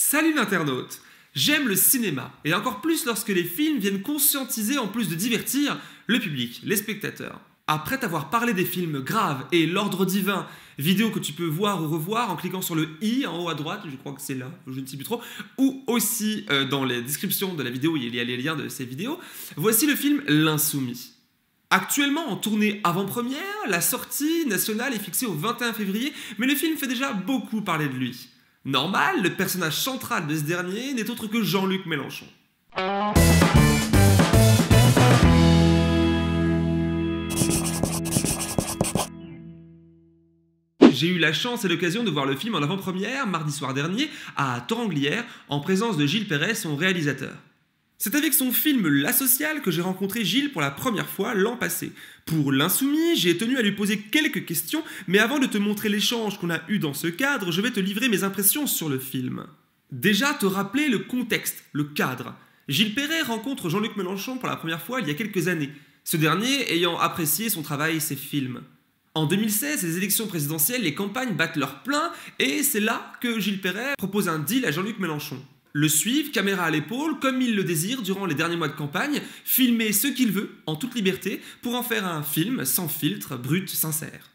Salut l'internaute J'aime le cinéma, et encore plus lorsque les films viennent conscientiser en plus de divertir le public, les spectateurs. Après t'avoir parlé des films graves et l'ordre divin, vidéo que tu peux voir ou revoir en cliquant sur le i en haut à droite, je crois que c'est là, je ne sais plus trop, ou aussi euh, dans les descriptions de la vidéo, il y a les liens de ces vidéos, voici le film L'Insoumis. Actuellement en tournée avant-première, la sortie nationale est fixée au 21 février, mais le film fait déjà beaucoup parler de lui. Normal, le personnage central de ce dernier n'est autre que Jean-Luc Mélenchon. J'ai eu la chance et l'occasion de voir le film en avant-première mardi soir dernier à Toranglière en présence de Gilles Perret, son réalisateur. C'est avec son film La Sociale que j'ai rencontré Gilles pour la première fois l'an passé. Pour l'insoumis, j'ai tenu à lui poser quelques questions, mais avant de te montrer l'échange qu'on a eu dans ce cadre, je vais te livrer mes impressions sur le film. Déjà, te rappeler le contexte, le cadre. Gilles Perret rencontre Jean-Luc Mélenchon pour la première fois il y a quelques années, ce dernier ayant apprécié son travail et ses films. En 2016, les élections présidentielles, les campagnes battent leur plein, et c'est là que Gilles Perret propose un deal à Jean-Luc Mélenchon le suivre, caméra à l'épaule, comme il le désire durant les derniers mois de campagne, filmer ce qu'il veut, en toute liberté, pour en faire un film sans filtre, brut, sincère.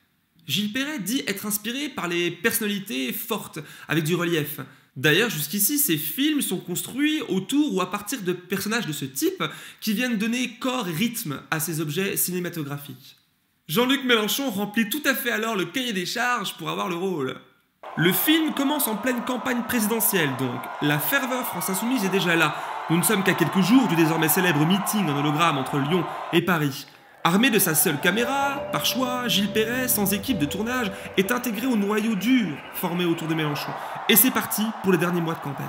Gilles Perret dit être inspiré par les personnalités fortes, avec du relief. D'ailleurs, jusqu'ici, ces films sont construits autour ou à partir de personnages de ce type qui viennent donner corps et rythme à ces objets cinématographiques. Jean-Luc Mélenchon remplit tout à fait alors le cahier des charges pour avoir le rôle. Le film commence en pleine campagne présidentielle donc. La ferveur France Insoumise est déjà là. Nous ne sommes qu'à quelques jours du désormais célèbre meeting en hologramme entre Lyon et Paris. Armé de sa seule caméra, par choix, Gilles Perret, sans équipe de tournage, est intégré au noyau dur formé autour de Mélenchon. Et c'est parti pour les derniers mois de campagne.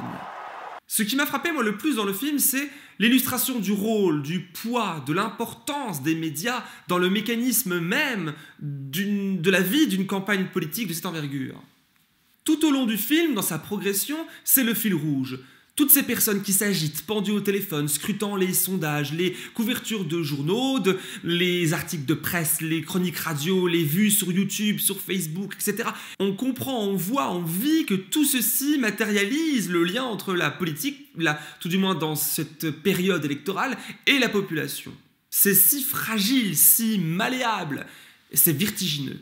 Ce qui m'a frappé moi le plus dans le film, c'est l'illustration du rôle, du poids, de l'importance des médias dans le mécanisme même de la vie d'une campagne politique de cette envergure. Tout au long du film, dans sa progression, c'est le fil rouge. Toutes ces personnes qui s'agitent, pendues au téléphone, scrutant les sondages, les couvertures de journaux, les articles de presse, les chroniques radio, les vues sur YouTube, sur Facebook, etc. On comprend, on voit, on vit que tout ceci matérialise le lien entre la politique, tout du moins dans cette période électorale, et la population. C'est si fragile, si malléable, c'est vertigineux.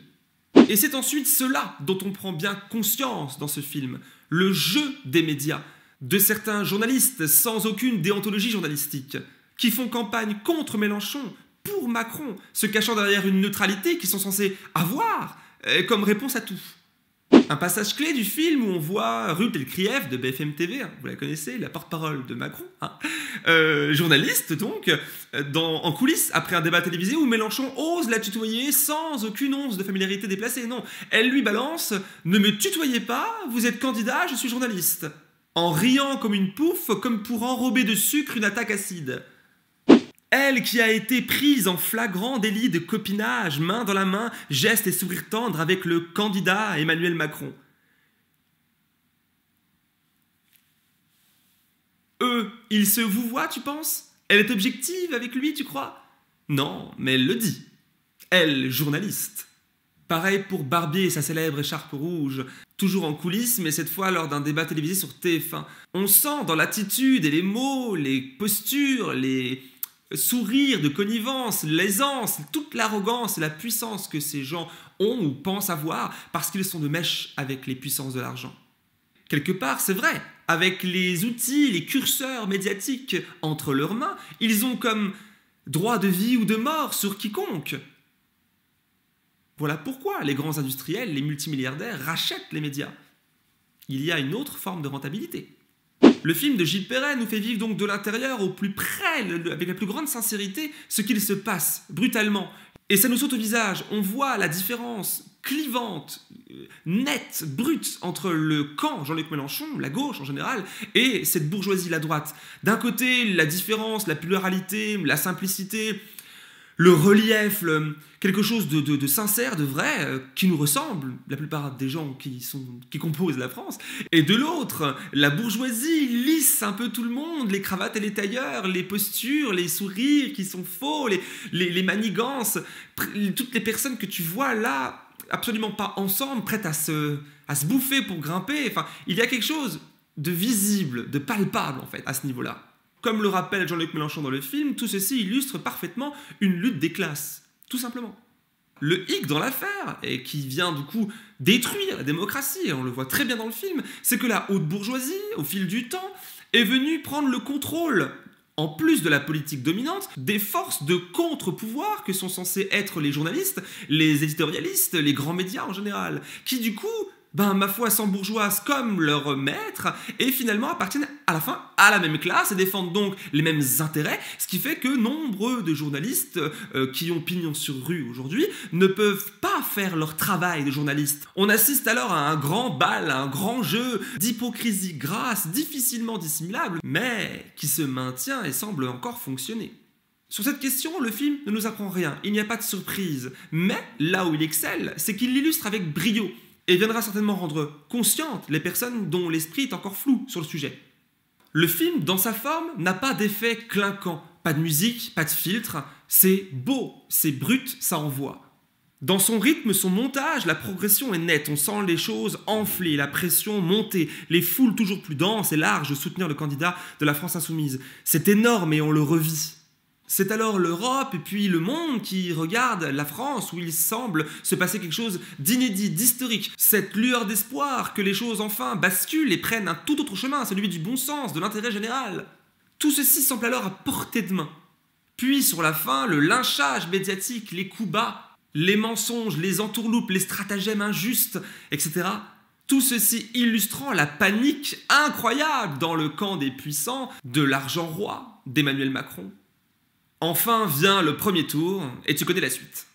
Et c'est ensuite cela dont on prend bien conscience dans ce film, le jeu des médias, de certains journalistes sans aucune déontologie journalistique, qui font campagne contre Mélenchon, pour Macron, se cachant derrière une neutralité qu'ils sont censés avoir euh, comme réponse à tout. Un passage clé du film où on voit Ruth Elkrieff de BFM TV, hein, vous la connaissez, la porte-parole de Macron, hein, euh, journaliste donc, euh, en coulisses après un débat télévisé où Mélenchon ose la tutoyer sans aucune once de familiarité déplacée. Non, elle lui balance Ne me tutoyez pas, vous êtes candidat, je suis journaliste. En riant comme une pouffe, comme pour enrober de sucre une attaque acide. Elle qui a été prise en flagrant délit de copinage, main dans la main, geste et sourire tendre avec le candidat Emmanuel Macron. Eux, ils se vous voient, tu penses? Elle est objective avec lui, tu crois? Non, mais elle le dit. Elle, journaliste. Pareil pour Barbier et sa célèbre écharpe rouge, toujours en coulisses, mais cette fois lors d'un débat télévisé sur TF1. On sent dans l'attitude et les mots, les postures, les, sourire de connivence, l'aisance, toute l'arrogance et la puissance que ces gens ont ou pensent avoir parce qu'ils sont de mèche avec les puissances de l'argent. Quelque part, c'est vrai, avec les outils, les curseurs médiatiques entre leurs mains, ils ont comme droit de vie ou de mort sur quiconque. Voilà pourquoi les grands industriels, les multimilliardaires rachètent les médias. Il y a une autre forme de rentabilité. Le film de Gilles Perret nous fait vivre donc de l'intérieur au plus près, avec la plus grande sincérité, ce qu'il se passe, brutalement. Et ça nous saute au visage. On voit la différence clivante, euh, nette, brute entre le camp Jean-Luc Mélenchon, la gauche en général, et cette bourgeoisie, la droite. D'un côté, la différence, la pluralité, la simplicité, le relief, quelque chose de, sincère, de vrai, euh, qui nous ressemble, la plupart des gens qui, composent la France. Et de l'autre, la bourgeoisie lisse un peu tout le monde, les cravates et les tailleurs, les postures, les sourires qui sont faux, les, les, manigances, toutes les personnes que tu vois là, absolument pas ensemble, prêtes à se, à se bouffer pour grimper. Enfin, il y a quelque chose de visible, de palpable en fait à ce niveau-là. Comme le rappelle Jean-Luc Mélenchon dans le film, tout ceci illustre parfaitement une lutte des classes, tout simplement. Le hic dans l'affaire, et qui vient du coup détruire la démocratie, et on le voit très bien dans le film, c'est que la haute bourgeoisie, au fil du temps, est venue prendre le contrôle, en plus de la politique dominante, des forces de contre-pouvoir que sont censés être les journalistes, les éditorialistes, les grands médias en général, qui du coup ben, ma foi, sans bourgeoises comme leur maître, et finalement appartiennent à la fin à la même classe et défendent donc les mêmes intérêts, ce qui fait que nombreux de journalistes euh, qui ont pignon sur rue aujourd'hui ne peuvent pas faire leur travail de journaliste. On assiste alors à un grand bal, un grand jeu d'hypocrisie grasse, difficilement dissimulable, mais qui se maintient et semble encore fonctionner. Sur cette question, le film ne nous apprend rien, il n'y a pas de surprise, mais là où il excelle, c'est qu'il l'illustre avec brio et viendra certainement rendre conscientes les personnes dont l'esprit est encore flou sur le sujet. Le film, dans sa forme, n'a pas d'effet clinquant, pas de musique, pas de filtre, c'est beau, c'est brut, ça envoie. Dans son rythme, son montage, la progression est nette, on sent les choses enfler, la pression monter, les foules toujours plus denses et larges soutenir le candidat de la France insoumise. C'est énorme et on le revit. C'est alors l'Europe et puis le monde qui regarde la France où il semble se passer quelque chose d'inédit, d'historique. Cette lueur d'espoir que les choses enfin basculent et prennent un tout autre chemin, celui du bon sens, de l'intérêt général. Tout ceci semble alors à portée de main. Puis sur la fin, le lynchage médiatique, les coups bas, les mensonges, les entourloupes, les stratagèmes injustes, etc. Tout ceci illustrant la panique incroyable dans le camp des puissants de l'argent roi d'Emmanuel Macron. Enfin vient le premier tour, et tu connais la suite.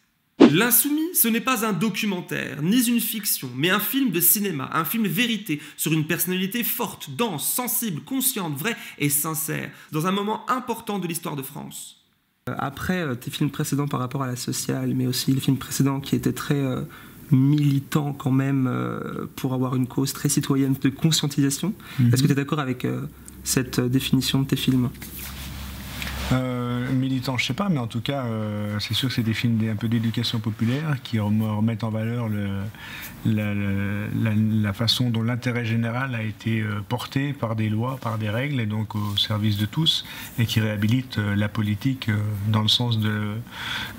L'insoumis, ce n'est pas un documentaire, ni une fiction, mais un film de cinéma, un film vérité, sur une personnalité forte, dense, sensible, consciente, vraie et sincère, dans un moment important de l'histoire de France. Euh, après euh, tes films précédents par rapport à la sociale, mais aussi les films précédents qui étaient très euh, militants quand même pour avoir une cause très citoyenne de conscientisation, mhm. est-ce que tu es d'accord avec cette définition de tes films? Militant, je sais pas, mais en tout cas, euh, c'est sûr que c'est des films un peu d'éducation populaire qui remettent en valeur le, la, façon dont l'intérêt général a été euh, porté par des lois, par des règles, et donc au service de tous, et qui réhabilitent la politique dans le sens de,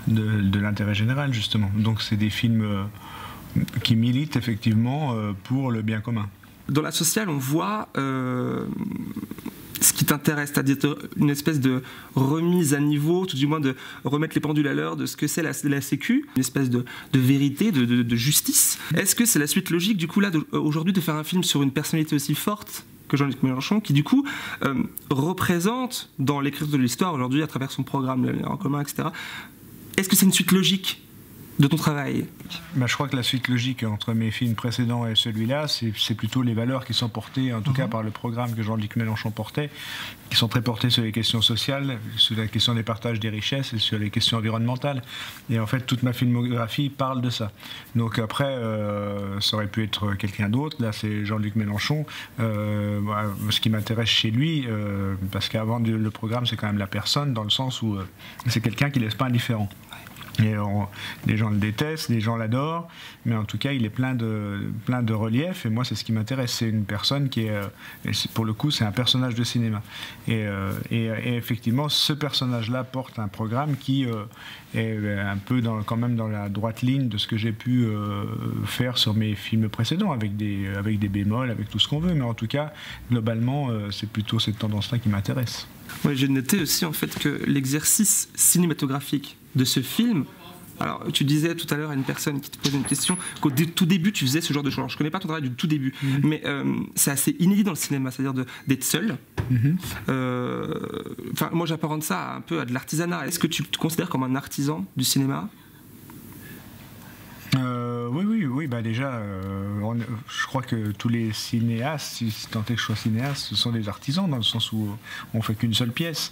l'intérêt général, justement. Donc c'est des films qui militent effectivement pour le bien commun. Dans la sociale, on voit t'intéresse, c'est-à-dire une espèce de remise à niveau, tout du moins de remettre les pendules à l'heure de ce que c'est la, la, Sécu, une espèce de, vérité, de, justice. Est-ce que c'est la suite logique, du coup, là, aujourd'hui, de faire un film sur une personnalité aussi forte que Jean-Luc Mélenchon, qui du coup euh, représente dans l'écriture de l'histoire aujourd'hui à travers son programme en commun, etc. Est-ce que c'est une suite logique? De ton travail bah, Je crois que la suite logique entre mes films précédents et celui-là, c'est plutôt les valeurs qui sont portées, en tout cas mhm. par le programme que Jean-Luc Mélenchon portait, qui sont très portées sur les questions sociales, sur la question des partages des richesses et sur les questions environnementales. Et en fait, toute ma filmographie parle de ça. Donc après, euh, ça aurait pu être quelqu'un d'autre. Là, c'est Jean-Luc Mélenchon. Euh, bah, ce qui m'intéresse chez lui, euh, parce qu'avant le programme, c'est quand même la personne, dans le sens où c'est quelqu'un qui laisse pas indifférent. Et les gens le détestent, les gens l'adorent, mais en tout cas, il est plein de, plein de relief. Et moi, c'est ce qui m'intéresse. C'est une personne qui est, euh, pour le coup, c'est un personnage de cinéma. Et, euh, effectivement, ce personnage-là porte un programme qui euh, est un peu dans, quand même dans la droite ligne de ce que j'ai pu faire sur mes films précédents, avec des, avec des bémols, avec tout ce qu'on veut. Mais en tout cas, globalement, c'est plutôt cette tendance-là qui m'intéresse. Oui, j'ai noté aussi en fait que l'exercice cinématographique de ce film. Alors, tu disais tout à l'heure à une personne qui te posait une question qu'au tout début, tu faisais ce genre de choses. Alors, je connais pas ton travail du tout début, mhm. mais euh, c'est assez inédit dans le cinéma, c'est-à-dire d'être seul. Mhm. Euh, moi, j'apparente ça un peu à de l'artisanat. Est-ce que tu te considères comme un artisan du cinéma? Euh, oui, oui, oui. Bah déjà, euh, je crois que tous les cinéastes, si tant est que je sois cinéaste, ce sont des artisans dans le sens où on fait qu'une seule pièce,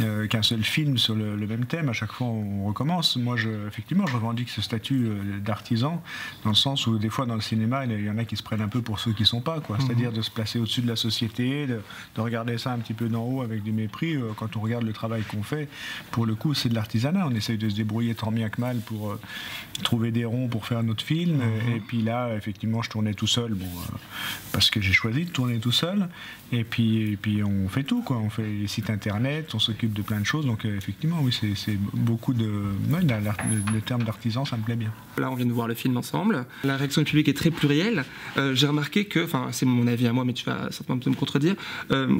euh, qu'un seul film sur le, même thème. À chaque fois, on recommence. Moi, je, effectivement, je revendique ce statut d'artisan dans le sens où des fois dans le cinéma, il y en a qui se prennent un peu pour ceux qui sont pas, quoi. Mhm. C'est-à-dire de se placer au-dessus de la société, de, de, regarder ça un petit peu d'en haut avec du mépris. quand on regarde le travail qu'on fait, pour le coup, c'est de l'artisanat. On essaye de se débrouiller tant bien que mal pour trouver des ronds pour faire notre film. Mhm. Et puis là, effectivement, je tournais tout seul, bon, euh, parce que j'ai choisi de tourner tout seul. Et puis, et puis on fait tout, quoi. On fait les sites internet, on s'occupe de plein de choses. Donc euh, effectivement, oui, c'est beaucoup de... Ouais, le, terme d'artisan, ça me plaît bien. Là, on vient de voir le film ensemble. La réaction du public est très plurielle. Euh, j'ai remarqué que, enfin, c'est mon avis à moi, mais tu vas certainement me contredire,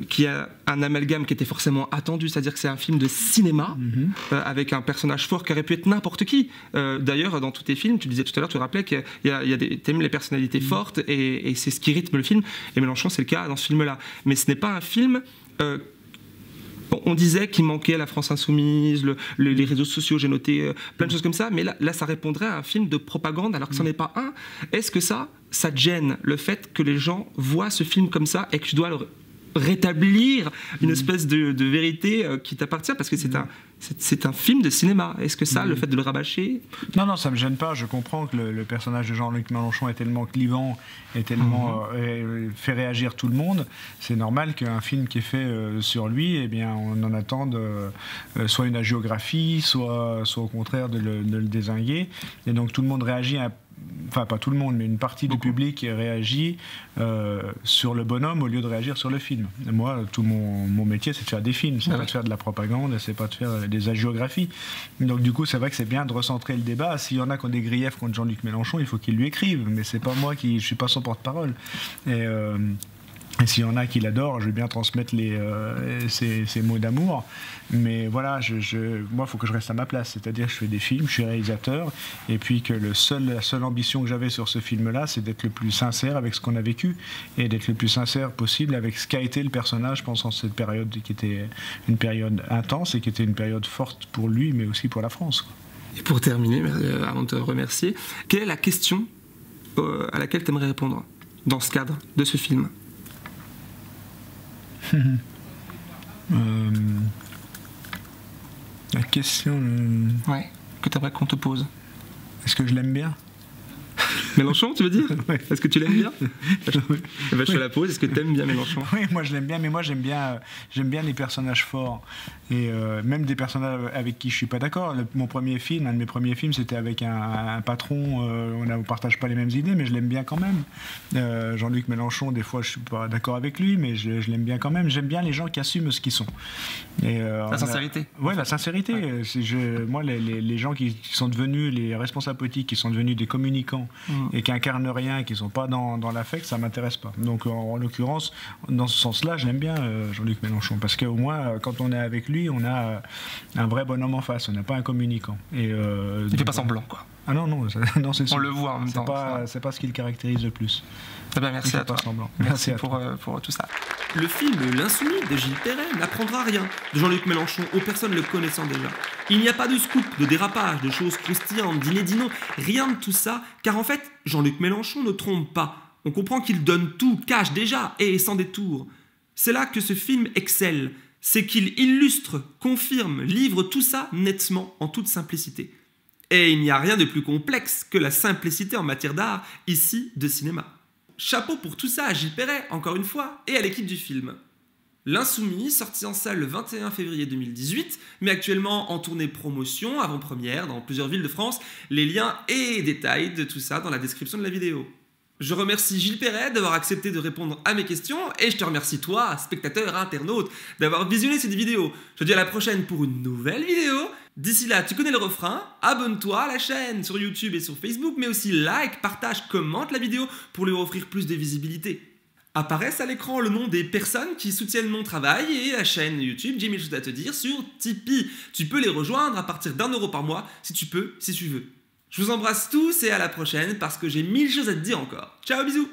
qu'il y a un amalgame qui était forcément attendu, c'est-à-dire que c'est un film de cinéma mhm. avec un personnage fort qui aurait pu être n'importe qui. D'ailleurs, dans tous tes films, tu disais tout à l'heure, tu rappelais qu'il y, a, des thèmes, les personnalités mhm. fortes, et, et c'est ce qui rythme le film. Et Mélenchon, c'est le cas dans ce film-là mais ce n'est pas un film. Euh, on disait qu'il manquait la France insoumise, les réseaux sociaux, j'ai noté euh, plein de choses comme ça, mais là, là, ça répondrait à un film de propagande alors que ce n'en est pas un. Est-ce que ça, ça te gêne le fait que les gens voient ce film comme ça et que tu dois le rétablir une mm. espèce de, vérité euh, qui t'appartient? Parce que c'est un c'est un film de cinéma. Est-ce que ça, le mm. fait de le rabâcher? Non, non, ça me gêne pas. Je comprends que le, personnage de Jean-Luc Mélenchon est tellement clivant et tellement mm-hmm. euh, fait réagir tout le monde. C'est normal qu'un film qui est fait euh, sur lui, eh bien, on en attende soit une agiographie, soit, soit au contraire de le, de le désinguer. Et donc tout le monde réagit à enfin pas tout le monde, mais une partie du public réagit euh, sur le bonhomme au lieu de réagir sur le film. moi, tout mon, métier, c'est de faire des films, c'est ah pas de faire de la propagande, c'est pas de faire des agiographies. Donc du coup, c'est vrai que c'est bien de recentrer le débat. S'il y en a qui ont des griefs contre Jean-Luc Mélenchon, il faut qu'ils lui écrivent, mais c'est pas moi qui, je suis pas son porte-parole. Et euh, et s'il y en a qui l'adorent, je vais bien transmettre les, euh, ces, mots d'amour. Mais voilà, moi, il faut que je reste à ma place. C'est-à-dire je fais des films, je suis réalisateur. Et puis que la seule ambition que j'avais sur ce film-là, c'est d'être le plus sincère avec ce qu'on a vécu. Et d'être le plus sincère possible avec ce qu'a été le personnage pendant cette période qui était une période intense et qui était une période forte pour lui, mais aussi pour la France. Et pour terminer, euh, avant de te remercier, quelle est la question euh, à laquelle tu aimerais répondre dans ce cadre de ce film? Euh, la question. Euh, ouais, que tu aimerais qu'on te pose. Est-ce que je l'aime bien? Mélenchon, tu veux dire Est-ce que tu l'aimes bien eh ben, Je te la pose. Est-ce que tu aimes bien Mélenchon Oui, moi je l'aime bien, mais moi j'aime bien, j'aime bien les personnages forts et euh, même des personnages avec qui je suis pas d'accord. Mon premier film, un de mes premiers films, c'était avec un, patron. Euh, on ne partage pas les mêmes idées, mais je l'aime bien quand même. Euh, Jean-Luc Mélenchon, des fois je suis pas d'accord avec lui, mais je, l'aime bien quand même. J'aime bien les gens qui assument ce qu'ils sont. Et, la sincérité. Oui, la sincérité. Je, moi, les, les, gens qui, sont devenus les responsables politiques, qui sont devenus des communicants mm. Et qui incarnent rien, qui sont pas dans, dans l'affect, ça m'intéresse pas. Donc en, l'occurrence, dans ce sens-là, je l'aime bien Jean-Luc Mélenchon parce qu'au moins, quand on est avec lui, on a euh, un vrai bonhomme en face, on n'a pas un communicant. Et, euh, Il fait pas semblant, quoi. Ah non, non, non c'est On le voit en même temps. C'est pas ce qui le caractérise le plus. Eh ben, merci à toi. Merci, pour, euh, pour, tout ça. Le film L'Insoumis de Gilles Perret n'apprendra rien de Jean-Luc Mélenchon aux personnes le connaissant déjà. Il n'y a pas de scoop, de dérapage, de choses croustillantes, d'inédits rien de tout ça, car en fait, Jean-Luc Mélenchon ne trompe pas. On comprend qu'il donne tout, cache déjà, et sans détour. C'est là que ce film excelle c'est qu'il illustre, confirme, livre tout ça nettement, en toute simplicité. Et il n'y a rien de plus complexe que la simplicité en matière d'art, ici de cinéma. Chapeau pour tout ça à Gilles Perret, encore une fois, et à l'équipe du film. L'Insoumis, sorti en salle le 21 février 2018, mais actuellement en tournée promotion, avant-première, dans plusieurs villes de France. Les liens et détails de tout ça dans la description de la vidéo. Je remercie Gilles Perret d'avoir accepté de répondre à mes questions et je te remercie toi, spectateur, internaute, d'avoir visionné cette vidéo. Je te dis à la prochaine pour une nouvelle vidéo. D'ici là, tu connais le refrain, abonne-toi à la chaîne sur YouTube et sur Facebook, mais aussi like, partage, commente la vidéo pour lui offrir plus de visibilité. Apparaissent à l'écran le nom des personnes qui soutiennent mon travail et la chaîne YouTube J'ai mille choses à te dire sur Tipeee. Tu peux les rejoindre à partir d'un euro par mois si tu peux, si tu veux. Je vous embrasse tous et à la prochaine parce que j'ai mille choses à te dire encore. Ciao, bisous